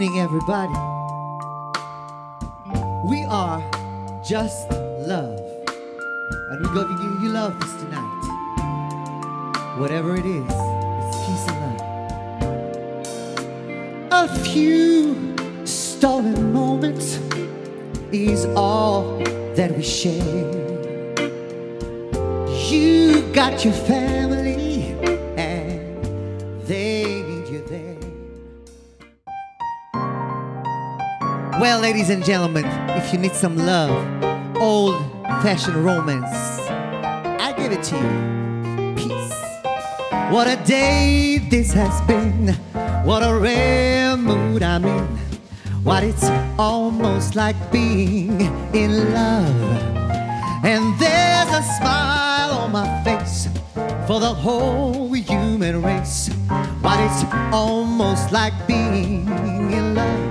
evening, everybody. We are just love. And we're going to give you love this tonight. Whatever it is, it's peace and love. A few stolen moments is all that we share. You got your family, Well, ladies and gentlemen, if you need some love, old fashioned romance, I give it to you. Peace. What a day this has been. What a rare mood I'm in. What it's almost like being in love. And there's a smile on my face for the whole human race. What it's almost like being in love.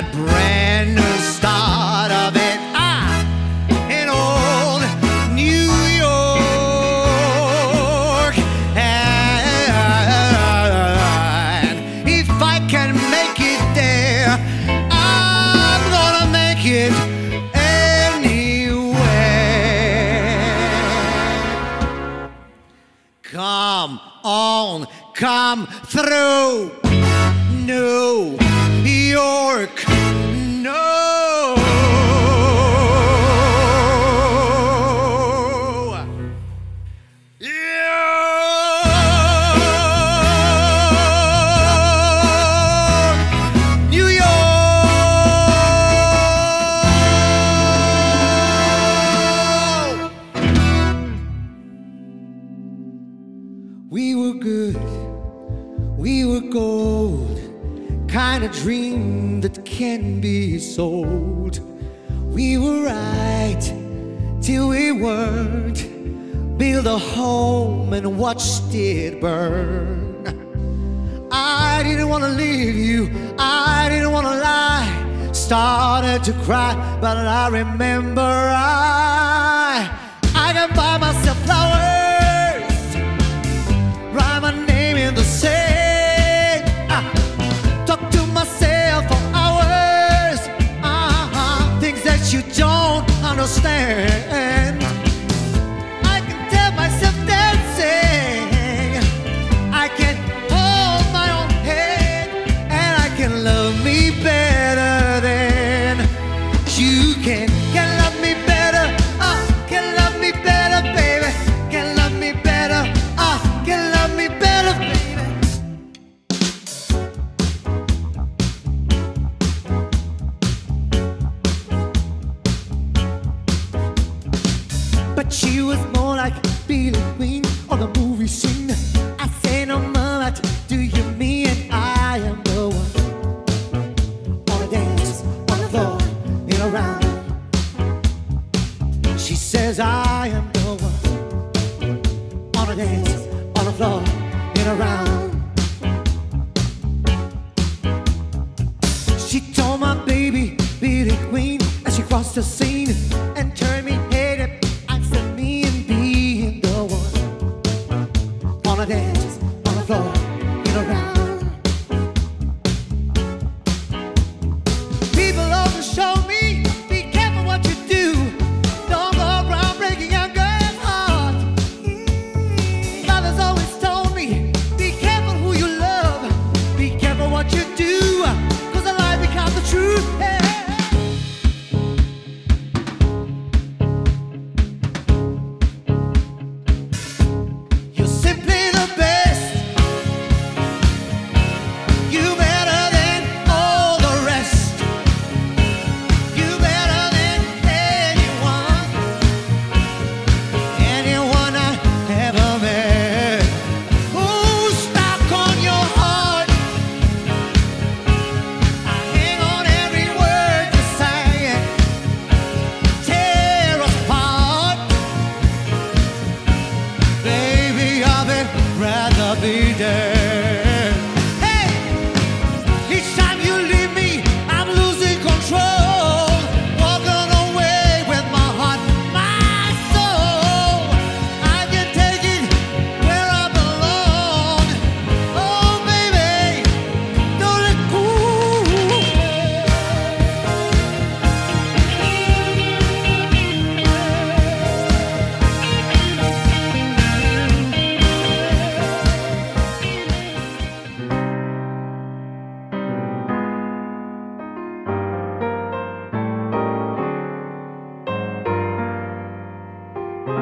That brand new start of it. Ah, in old New York. And if I can make it there, I'm gonna make it anywhere. Come on, come through. New York, kind of dream that can be sold. We were right till we weren't. Build a home and watched it burn. I didn't want to leave you, I didn't want to lie. Started to cry, but I remember I understand. She crossed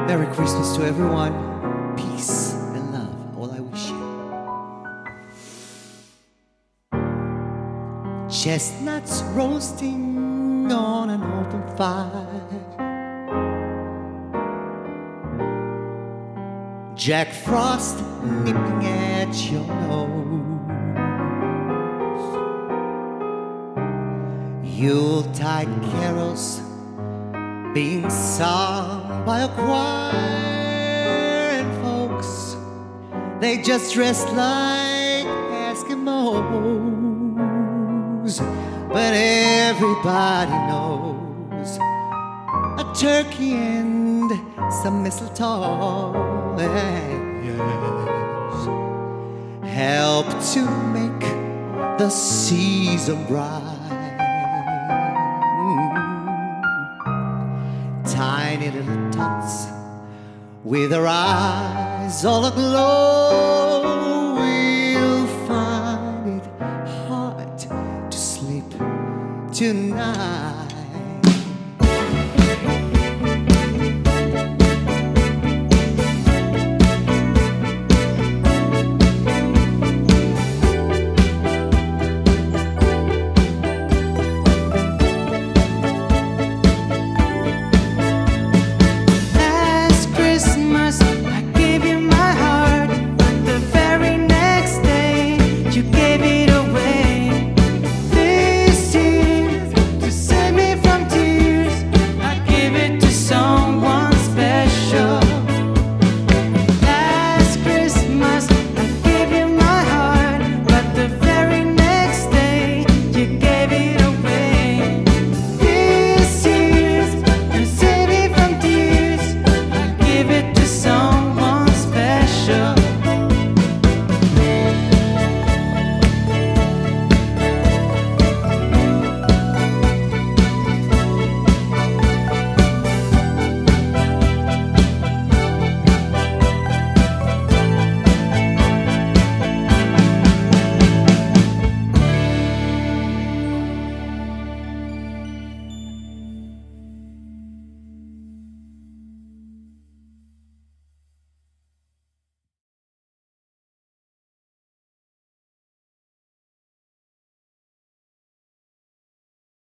Merry Christmas to everyone. Peace and love. All I wish you. Chestnuts roasting on an open fire. Jack Frost nipping at your nose. Yuletide carols being sung by a choir and folks they just dress like Eskimos. But everybody knows a turkey and some mistletoe. Yes, help to make the season bright. Tiny little with their eyes all aglow We'll find it hard to sleep tonight.